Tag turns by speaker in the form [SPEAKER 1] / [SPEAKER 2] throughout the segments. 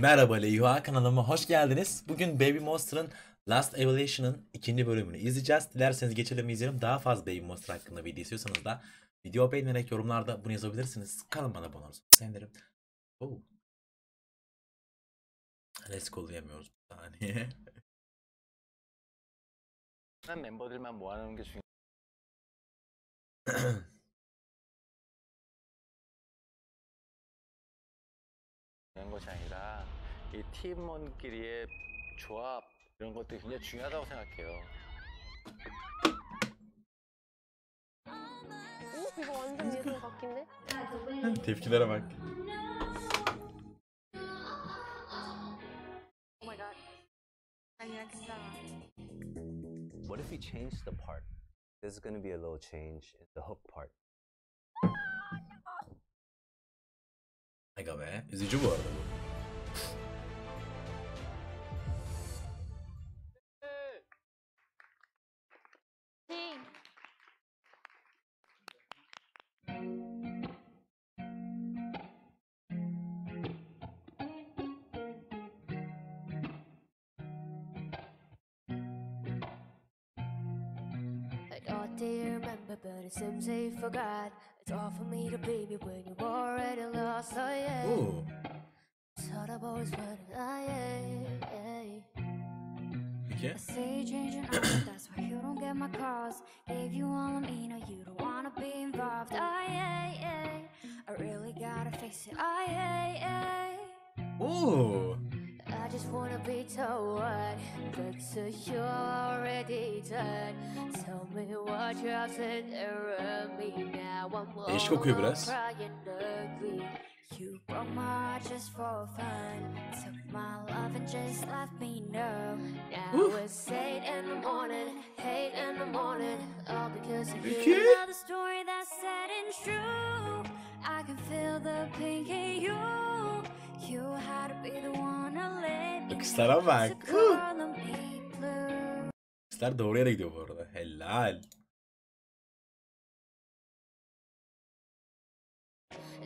[SPEAKER 1] Merhaba Leyha kanalıma hoş geldiniz. Bugün Baby Monster'ın Last Evolution'ın ikinci bölümünü izleyeceğiz. Dilerseniz geçelim izleyelim. Daha fazla Baby Monster hakkında video istiyorsanız da video beğenerek yorumlarda bunu yazabilirsiniz. Kanalıma da abone olursanız sevinirim. Oo. Let's go diyemiyoruz bir saniye.
[SPEAKER 2] 한 멤버들만 모아놓은 게 중요 한 것이 아니라 이 팀원끼리의 조합 이런 것들이 굉장히 중요하다고 생각해요.
[SPEAKER 3] 오 이거 완전 예술 각인데?
[SPEAKER 1] Tepkilere bak.
[SPEAKER 3] Oh my god. 아니야 괜찮아.
[SPEAKER 4] What if we change the part? There's going to be a little change in the hook part.
[SPEAKER 1] Aga be. Üzücü bu arada bu.
[SPEAKER 5] They remember, but it seems they forgot. It's all for me to baby when you already lost. Oh yeah.
[SPEAKER 1] Oo.
[SPEAKER 5] Thought I've always wanted. Ah yeah. yeah. I say you're changing up, that's why you don't get my calls. Gave you all of me, now you don't wanna be involved. Ah yeah, yeah. I really gotta face it. Ah yeah, yeah.
[SPEAKER 1] Oo.
[SPEAKER 5] I just wanna be told what But so you're already done Tell me what you have said around me now. I'm all
[SPEAKER 1] kokuyor biraz.
[SPEAKER 5] crying ugly. You broke my heart just for fun. Took my love and just left me numb Now it's eight in the morning Eight in the morning. All because of you Another story that's sad and true. I can feel the pain in you
[SPEAKER 1] Kızlara bak.
[SPEAKER 5] to call me blue.
[SPEAKER 1] Kızlar doğru yere gidiyor bu arada. Helal.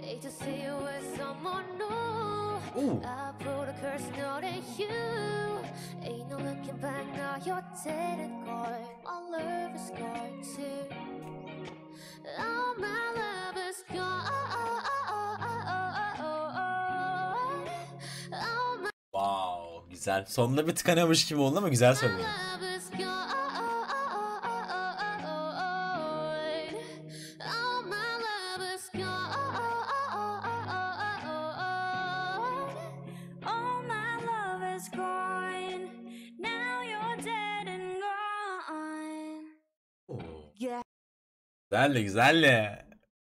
[SPEAKER 5] Hate see you with someone.
[SPEAKER 1] Ooh.
[SPEAKER 5] I put a curse note on you. Ain't no looking back now. You're dead and gone. My love is gone too. Oh, my love is gone.
[SPEAKER 1] Güzel. Sonunda bir tıkanıyormuş gibi oldu ama güzel söylüyor.
[SPEAKER 5] Oh.
[SPEAKER 1] Güzeldi güzeldi.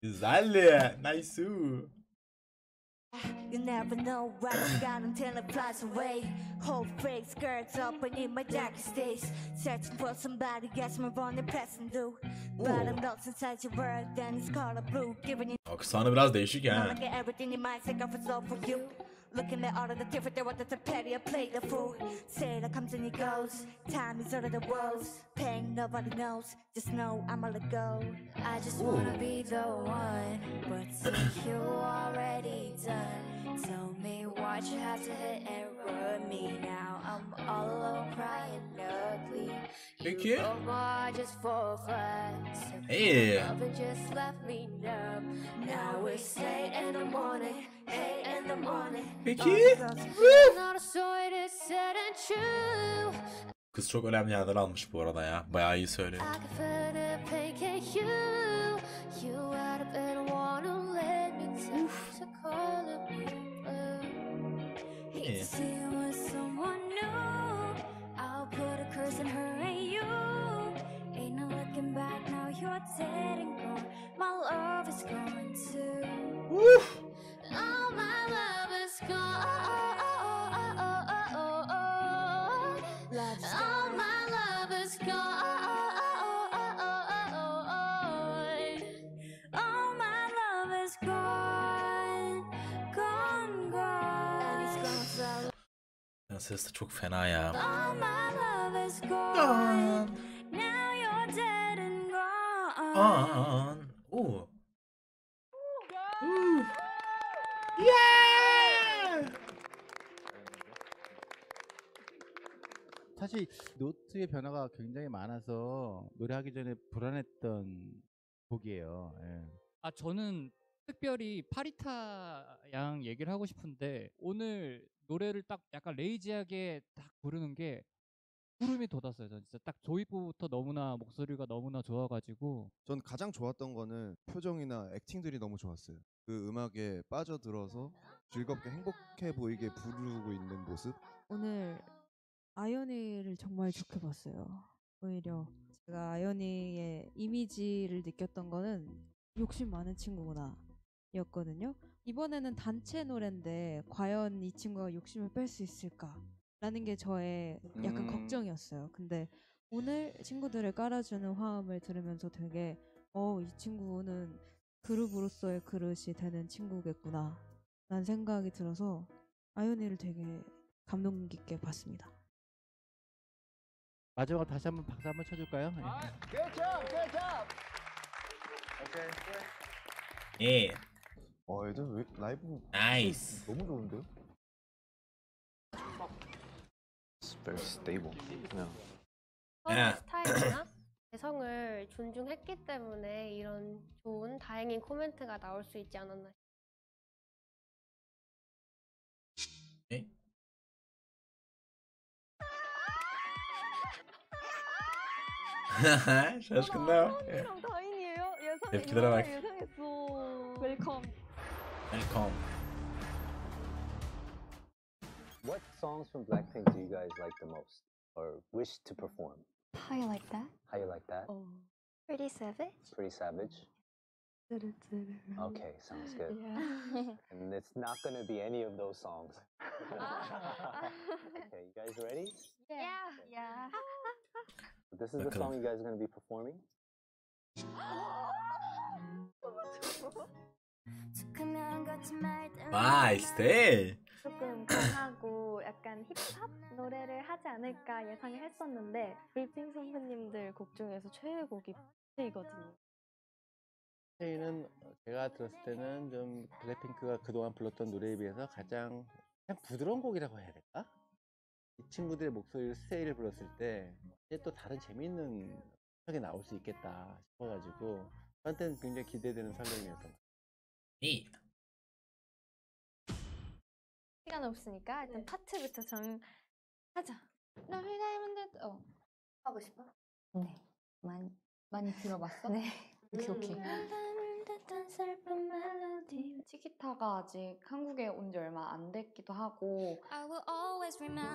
[SPEAKER 1] Güzeldi. Nice.
[SPEAKER 6] You never know what's gonna tell a away. Whole fake skirts up and in my darkest days. Searching for somebody, guess my running pressing do. But I'm lost inside your world, then it's color blue. Giving you
[SPEAKER 1] Aksanı biraz değişik ha.
[SPEAKER 6] I get everything in mind, take off it's all for you. Looking at all of the different, there was the petty, I play the fool. Say that comes and it goes. Time is all of the woes. Pain nobody knows. Just know I'ma let go.
[SPEAKER 5] I just wanna be the one, but since you already done, tell me what you have to hit and run me now. I'm all alone crying ugly.
[SPEAKER 1] Peki.
[SPEAKER 5] You broke my heart just for fun. Took
[SPEAKER 1] Hey.
[SPEAKER 5] my love and just left me numb. Now it's eight in the morning,
[SPEAKER 1] Peki. Kız çok önemli yerden almış bu arada ya. Bayağı iyi söylüyor. Uf. İyi. Ses de çok fena ya.
[SPEAKER 5] Oh.
[SPEAKER 1] An. Oo. Yeah.
[SPEAKER 7] 사실 노트의 변화가 굉장히 많아서 노래하기 전에 불안했던 곡이에요. 예.
[SPEAKER 8] 아 저는 특별히 파리타 양 얘기를 하고 싶은데 오늘 노래를 딱 약간 레이지하게 딱 부르는 게 구름이 돋았어요. 전 진짜 딱 도입부부터 너무나 목소리가 너무나 좋아가지고
[SPEAKER 9] 전 가장 좋았던 거는 표정이나 액팅들이 너무 좋았어요. 그 음악에 빠져들어서 즐겁게 행복해 보이게 부르고 있는 모습.
[SPEAKER 10] 오늘 아이오니를 정말 좋게 봤어요. 오히려 제가 아이오니의 이미지를 느꼈던 거는 욕심 많은 친구구나 였거든요. 이번에는 단체 노래인데 과연 이 친구가 욕심을 뺄 수 있을까? 라는 게 저의 약간
[SPEAKER 11] 음.
[SPEAKER 10] 걱정이었어요. 근데 오늘 친구들을 깔아주는 화음을 들으면서 되게 어, 이 친구는 그룹으로서의 그릇이 되는 친구겠구나 라는 생각이 들어서 아이오니를 되게 감동 깊게 봤습니다.
[SPEAKER 7] 마지막 다시 한번 박수 한번 쳐줄까요? 예.
[SPEAKER 1] 예.
[SPEAKER 9] 어, 애들 왜 라이브
[SPEAKER 1] nice.
[SPEAKER 9] 너무 좋은데요?
[SPEAKER 11] Very stable. Yeah.
[SPEAKER 12] 서로
[SPEAKER 1] 야.
[SPEAKER 12] 스타일이나 개성을 존중했기 때문에 이런 좋은 다행인 코멘트가 나올 수 있지 않았나
[SPEAKER 1] 예? 잘시켰나요?
[SPEAKER 12] 언니랑 다행이에요. 예상
[SPEAKER 1] 네, 기다려봐.
[SPEAKER 12] 예상했어. 웰컴.
[SPEAKER 1] and calm.
[SPEAKER 13] What songs from Blackpink do you guys like the most or wish to perform?
[SPEAKER 6] How you like that?
[SPEAKER 13] How you like that?
[SPEAKER 12] Oh.
[SPEAKER 6] Pretty savage.
[SPEAKER 13] Pretty savage. Okay, sounds good.
[SPEAKER 6] Yeah.
[SPEAKER 13] and it's not going to be any of those songs. okay, you guys ready?
[SPEAKER 6] Yeah. Yeah. yeah.
[SPEAKER 13] This is the song you guys are going to be performing.
[SPEAKER 1] Nice.
[SPEAKER 14] 조금 강하고 약간 힙합 노래를 하지 않을까 예상을 했었는데
[SPEAKER 12] 블핑 선배님들 곡 중에서 최애곡이 이거든요.
[SPEAKER 7] 는 제가 들었을 때는 좀 블랙핑크가 그동안 불렀던 노래에 비해서 가장 그냥 부드러운 곡이라고 해야 될까? 이 친구들의 목소리를 스테이를 불렀을 때 이제 또 다른 재미있는 음악이 나올 수 있겠다 싶어가지고 저한테는 굉장히 기대되는 설명이었던 것
[SPEAKER 1] 이.
[SPEAKER 14] 시간 없으니까 일단 파트부터 정하자.
[SPEAKER 6] 널 닮은 듯, 어.
[SPEAKER 14] 하고 싶어?
[SPEAKER 6] 네. 많이, 많이 들어봤어? 네. 오케이, 오케이. 멜로디.
[SPEAKER 3] 치키타가 아직 한국에 온 지 얼마 안 됐기도 하고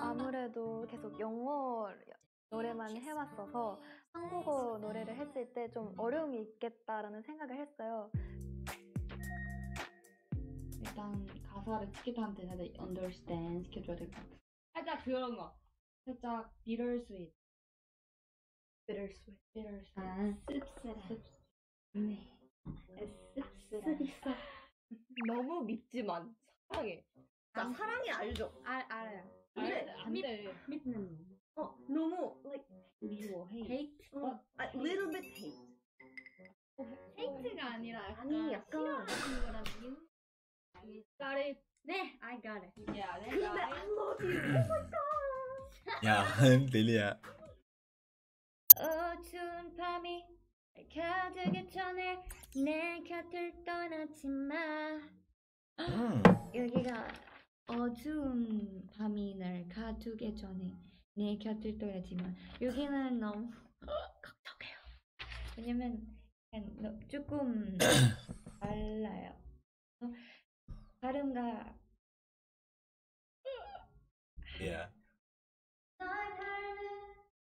[SPEAKER 14] 아무래도 계속 영어 노래만 해왔어서 한국어 노래를 했을 때 좀 어려움이 있겠다라는 생각을 했어요.
[SPEAKER 3] 일단 가사를 치키타한테 살짝 understand 시켜줘야 될 것 같아. 살짝 그런 거. 살짝 bittersweet. bittersweet. bittersweet. 아, 씁쓸한. 네. 씁쓸한.
[SPEAKER 12] 너무 밉지만 사랑해. 나 사랑이 알죠?
[SPEAKER 3] 알, 알아요.
[SPEAKER 12] 근데
[SPEAKER 3] 안 돼. 믿는
[SPEAKER 12] 어 너무 like
[SPEAKER 3] 미워, hate.
[SPEAKER 12] hate. 어, a little bit hate.
[SPEAKER 3] hate가 아니라 약간
[SPEAKER 12] 아니, 약간-
[SPEAKER 3] 싫어하는 거라는 이유? I got it. 네, I got it. Yeah, I
[SPEAKER 12] 근데
[SPEAKER 3] got it.
[SPEAKER 12] I love you. Oh my god.
[SPEAKER 1] 야, 릴리야.
[SPEAKER 6] 어두운 밤이 가득기 전에 내 곁을 떠나지 마.
[SPEAKER 1] 음.
[SPEAKER 6] 여기가 어두운 밤이 날 가두기 전에 내 곁을 떠나지 마. 여기는 너무 걱정해요. 왜냐면 조금 달라요. 어, 발음가
[SPEAKER 1] 예.
[SPEAKER 6] 널 닮은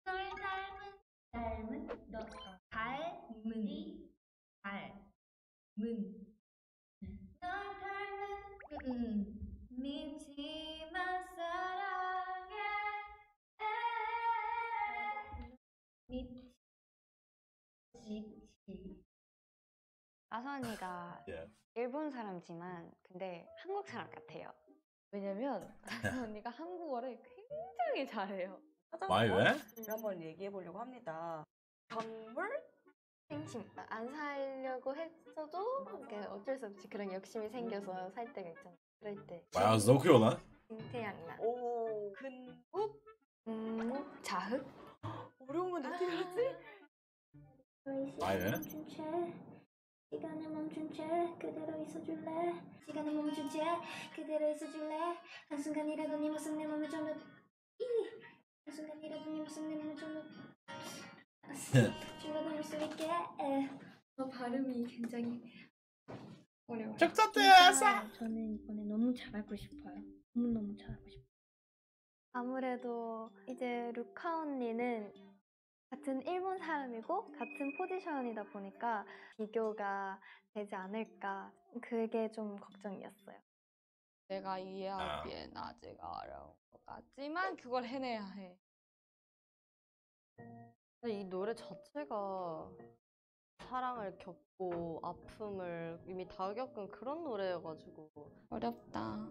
[SPEAKER 6] 널 닮은 닮은 너 닮은이 닮은 널 닮은 음, 믿지
[SPEAKER 12] 아선이가
[SPEAKER 1] 예.
[SPEAKER 12] 일본 사람지만 근데 한국 사람 같아요. 왜냐면 아선 언니가 한국어를 굉장히 잘해요.
[SPEAKER 1] 와이 왜?
[SPEAKER 15] 한번 얘기해 보려고 합니다.
[SPEAKER 12] 정물? 생심 아, 안 살려고 했어도 어쩔 수 없이 그런 욕심이 생겨서 살 때가 있잖아. 그럴 때
[SPEAKER 1] so cool, huh?
[SPEAKER 12] 김태양나
[SPEAKER 15] 오, 근국
[SPEAKER 14] 음, 자흑?
[SPEAKER 15] 어려운 건 어떻게 알았지?
[SPEAKER 1] 아이는?
[SPEAKER 16] 시간을 멈춘 채 그대로 있어줄래? 시간을 멈춘 채 그대로 있어줄래? 한순간이라도 네 모습 내 맘에 전부 이! 한순간이라도 네 모습 내 맘에 전부 줄어들 수 있게. 에. 어, 발음이 굉장히 어려워요. 진짜 저는 이번에 너무 잘하고 싶어요. 너무너무 잘하고 싶어요.
[SPEAKER 14] 아무래도 이제 루카 언니는 같은 일본 사람이고 같은 포지션이다 보니까 비교가 되지 않을까 그게 좀 걱정이었어요.
[SPEAKER 3] 내가 이해하기엔 아직 어려운 것 같지만 그걸 해내야 해.
[SPEAKER 17] 근데 이 노래 자체가 사랑을 겪고 아픔을 이미 다 겪은 그런 노래여가지고
[SPEAKER 3] 어렵다.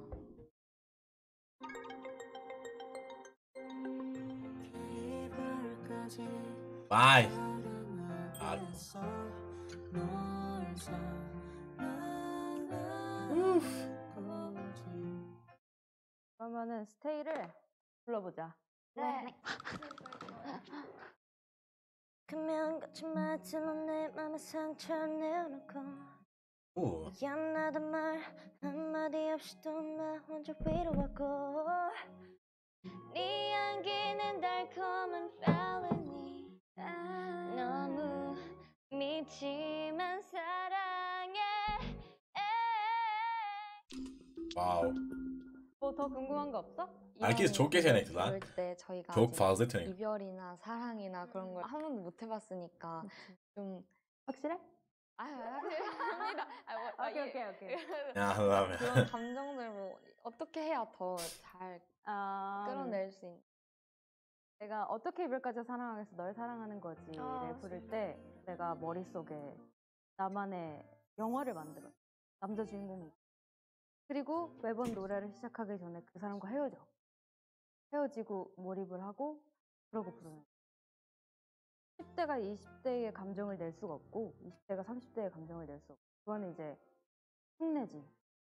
[SPEAKER 1] 바이. 아,
[SPEAKER 10] 그러면은 스테이를 불러보자.
[SPEAKER 16] 네. 그면 거짓말처럼 내 맘에 상처를 내놓고
[SPEAKER 1] 오.
[SPEAKER 16] 미안하단 말 한마디 없이 또나 혼자 위로하고 네 향기는 달콤한 felony 너무 미치만 사랑해
[SPEAKER 1] Wow.
[SPEAKER 3] 뭐더 궁금한 거 없어?
[SPEAKER 1] Herkes çok yetenekli lan.
[SPEAKER 3] 그럴 때 저희가
[SPEAKER 1] Çok
[SPEAKER 3] 아직
[SPEAKER 1] fazla.
[SPEAKER 3] 이별이나 사랑이나 그런 걸 한 번도 못 해봤으니까 좀
[SPEAKER 10] 확실해?
[SPEAKER 3] 아, 확실합니다. 아, 뭐, 아,
[SPEAKER 10] 오케이,
[SPEAKER 3] 예.
[SPEAKER 10] 오케이, 오케이.
[SPEAKER 1] 야, 그다음에.
[SPEAKER 3] 그런 감정들 뭐 어떻게 해야 더 잘
[SPEAKER 10] 아,
[SPEAKER 3] 끌어낼 수 있는?
[SPEAKER 10] 내가 어떻게 이별까지 사랑하겠어? 널 사랑하는 거지를
[SPEAKER 3] 아,
[SPEAKER 10] 부를 때 내가 머릿속에 나만의 영화를 만들어. 남자 주인공이. 그리고 매번 노래를 시작하기 전에 그 사람과 헤어져. 헤어지고 몰입을 하고 그러고 부르는. 거야. 10대가 20대의 감정을 낼 수가 없고 20대가 30대의 감정을 낼 수 없고. 그거는 이제 흉내지.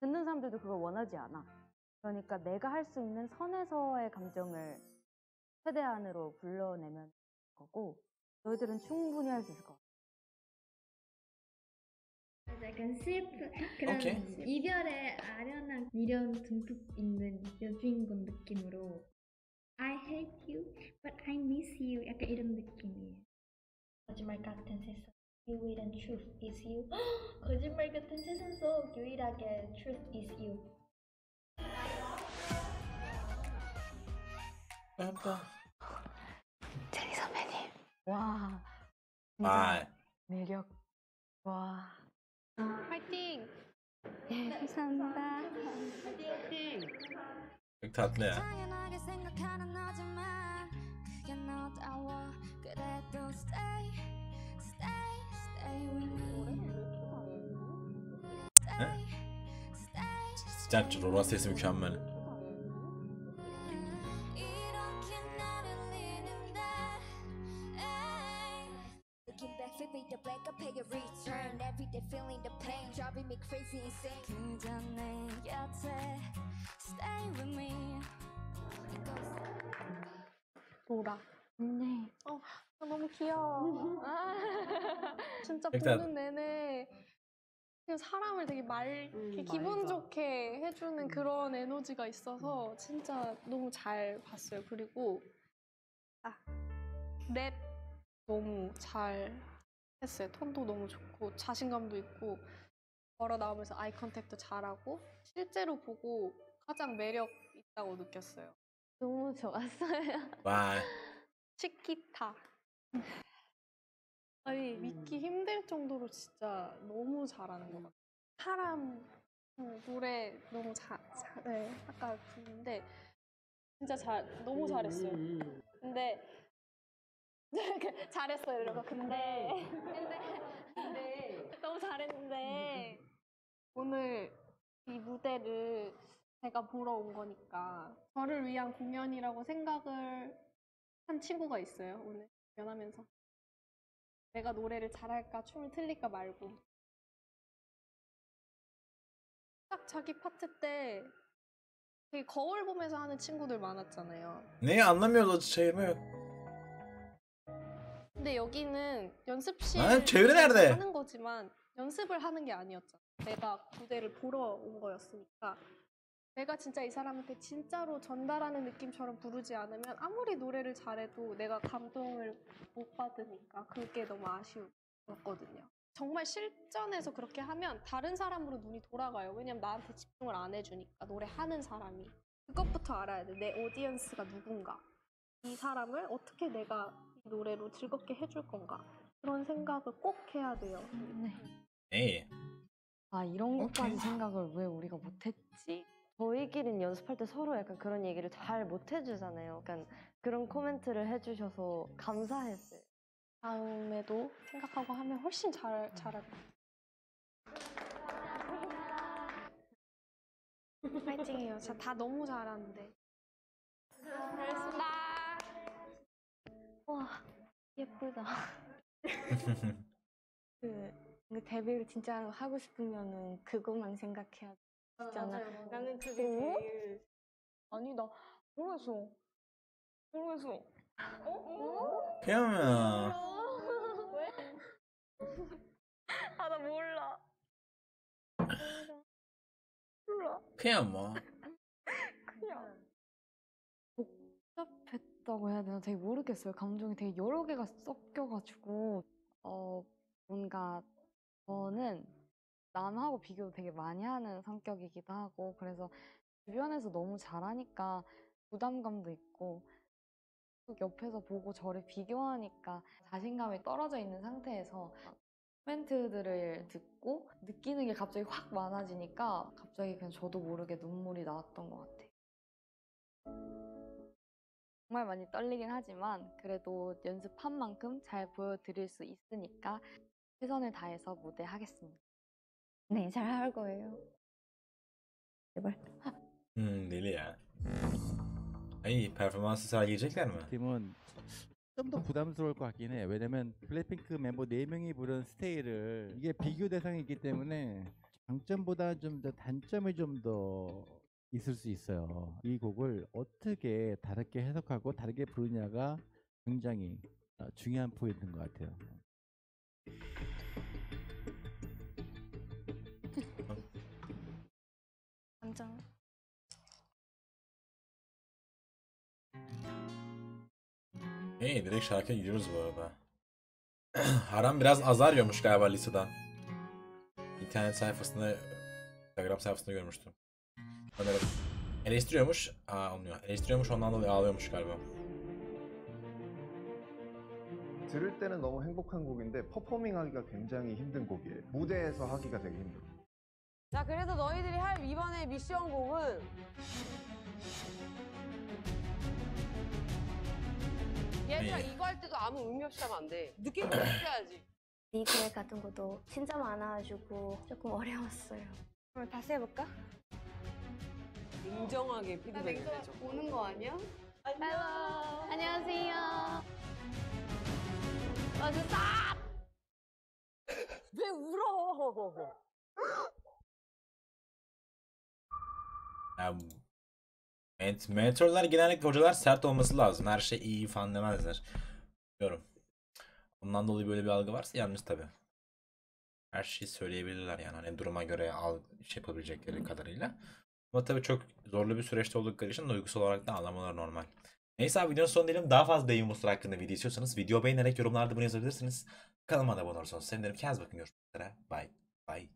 [SPEAKER 10] 듣는 사람들도 그걸 원하지 않아 그러니까 내가 할 수 있는 선에서의 감정을 최대한으로 불러내면 거고 너희들은 충분히 할 수 있을 것 같아.
[SPEAKER 16] 약간 슬픈 그런
[SPEAKER 1] 오케이.
[SPEAKER 16] 이별에 아련한 미련 듬뿍 있는 여주인공 느낌으로 I hate you, but I miss you 약간 이런 느낌이에요. 거짓말 같은 세상 유일한 truth is you. 거짓말 같은 세상 속 유일하게 truth is you.
[SPEAKER 3] 제리 선배님. 와.
[SPEAKER 1] 바이.
[SPEAKER 3] 매력. 와.
[SPEAKER 16] 화이팅!
[SPEAKER 3] 네, 감사합니다.
[SPEAKER 1] Tatlı ya.
[SPEAKER 16] 당연하게 생각하는 너지만 그게 너다워 그래도 stay, stay, stay with me.
[SPEAKER 1] He? Cidden Roran sesi mükemmel.
[SPEAKER 16] 이렇게 it the back, I pay a return Every day feeling the pain, driving me crazy insane 그저 내 곁에 stay with me
[SPEAKER 18] 로라.
[SPEAKER 3] 네.
[SPEAKER 18] 어, 아, 너무 귀여워. 진짜
[SPEAKER 1] 일단-
[SPEAKER 18] 보는 내내 그냥 사람을 되게 말, 이렇게 기분
[SPEAKER 15] 맞아.
[SPEAKER 18] 좋게 해주는 그런 에너지가 있어서 진짜 너무 잘 봤어요. 그리고 아, 랩 너무 잘 했어요. 톤도 너무 좋고 자신감도 있고 걸어 나오면서 eye contact도 잘하고 실제로 보고 가장 매력 있다고 느꼈어요.
[SPEAKER 3] 너무 좋았어요.
[SPEAKER 1] Bye.
[SPEAKER 18] 치키타. 아니 믿기 힘들 정도로 진짜 너무 잘하는 것 같아요. 사람 음, 노래 너무 잘, 잘 네, 아까 듣는데 진짜 잘 너무 잘했어요. 근데 잘했어요 이러고 근데 근데 근데 너무 잘했는데 오늘 이 무대를 제가 보러 온 거니까 저를 위한 공연이라고 생각을 한 친구가 있어요 오늘 공연하면서 내가 노래를 잘할까 춤을 틀릴까 말고 딱 자기 파트 때 되게 거울 보면서 하는 친구들 많았잖아요.
[SPEAKER 1] Anlamıyoruz acı çevirme yok.
[SPEAKER 18] 근데 여기는 연습실
[SPEAKER 1] 아?
[SPEAKER 18] 하는 거지만 연습을 하는 게 아니었잖아. 내가 무대를 보러 온 거였으니까. 내가 진짜 이 사람한테 진짜로 전달하는 느낌처럼 부르지 않으면 아무리 노래를 잘해도 내가 감동을 못 받으니까 그게 너무 아쉬웠거든요. 정말 실전에서 그렇게 하면 다른 사람으로 눈이 돌아가요. 왜냐면 나한테 집중을 안 해주니까 노래하는 사람이 그것부터 알아야 돼. 내 오디언스가 누군가. 이 사람을 어떻게 내가 이 노래로 즐겁게 해줄 건가. 그런 생각을 꼭 해야 돼요.
[SPEAKER 3] 네.
[SPEAKER 1] Neyi?
[SPEAKER 17] 아 이런 것까지 생각을 왜 우리가 못했지? 저희끼리는 연습할 때 서로 약간 그런 얘기를 잘 못 해주잖아요. 약간 그런 코멘트를 해주셔서 감사했어요.
[SPEAKER 18] 다음에도 생각하고 하면 훨씬 잘 잘할 것 같아요. 파이팅해요. 진짜 다 너무 잘하는데.
[SPEAKER 3] 와 예쁘다. 그, 그 데뷔를 진짜 하고 싶으면은 그것만 생각해야 되잖아. 나는 그게
[SPEAKER 17] 어?
[SPEAKER 3] 제일 아니 나 모르겠어. 모르겠어. 어?
[SPEAKER 1] Kıyamam.
[SPEAKER 3] 왜? 아 나 몰라. 몰라.
[SPEAKER 1] Kıyamam.
[SPEAKER 3] 그냥 복잡했다고 해야 되나 되게 모르겠어요. 감정이 되게 여러 개가 섞여가지고 어 뭔가 저는 남하고 비교도 되게 많이 하는 성격이기도 하고 그래서 주변에서 너무 잘하니까 부담감도 있고 또 옆에서 보고 저를 비교하니까 자신감이 떨어져 있는 상태에서 코멘트들을 듣고 느끼는 게 갑자기 확 많아지니까 갑자기 그냥 저도 모르게 눈물이 나왔던 것 같아요. 정말 많이 떨리긴 하지만 그래도 연습한 만큼 잘 보여드릴 수 있으니까 최선을 다해서 무대 하겠습니다. 네, 잘 할 거예요. 제발.
[SPEAKER 1] Deli ya. Ay performansı sergileyecekler mi?
[SPEAKER 7] 팀은 좀 더 부담스러울 것 같긴 해. 왜냐면 블랙핑크 멤버 4명이 부른 스테이를 이게 비교 대상이기 때문에 장점보다 좀 더 단점이 좀 더 있을 수 있어요. 이 곡을 어떻게 다르게 해석하고 다르게 부르냐가 굉장히 어, 중요한 포인트인 것 같아요.
[SPEAKER 18] 완전
[SPEAKER 1] İyi direkt şarkıya gidiyoruz bu arada. Haram biraz azar yiyormuş galiba liseden. İnternet sayfasında, Instagram sayfasında görmüştüm. Sanırım. Eleştiriyormuş. Aa olmuyor. Eleştiriyormuş ondan dolayı ağlıyormuş galiba.
[SPEAKER 13] 들을 때는 너무 행복한 곡인데 퍼포밍하기가 굉장히 힘든 곡이에요. 무대에서 하기가 되게 힘들어요.
[SPEAKER 19] 자, 그래서 너희들이 할 이번에 미션 곡은 얘들아
[SPEAKER 1] 네.
[SPEAKER 19] 이거 할 때도 아무 의미 없이 하면 안 돼. 느낌 있게 해야지.
[SPEAKER 14] 리그랩 같은 것도 진짜 많아가지고 조금 어려웠어요. 그럼 다시 해볼까?
[SPEAKER 19] 냉정하게 피드백을 내줘.
[SPEAKER 14] 오는 거 아니야? 안녕. 안녕하세요.
[SPEAKER 19] 맞아, stop! 왜 울어?
[SPEAKER 1] Ya, ment mentorlar genellikle hocalar sert olması lazım. Her şey iyi falan demezler. Biliyorum. Ondan dolayı böyle bir algı varsa yanlış tabi. Her şeyi söyleyebilirler yani hani duruma göre al şey yapabilecekleri kadarıyla. Ama tabii çok zorlu bir süreçte oldukları için duygusal olarak da ağlamaları normal. Neyse abi videonun sonuna diyelim. Daha fazla Baby Monster hakkında video istiyorsanız video beğenerek yorumlarda bunu yazabilirsiniz. Kanalıma da abone olursanız sevinirim. Kendinize bakın. Görüşmek üzere. Bye. Bye.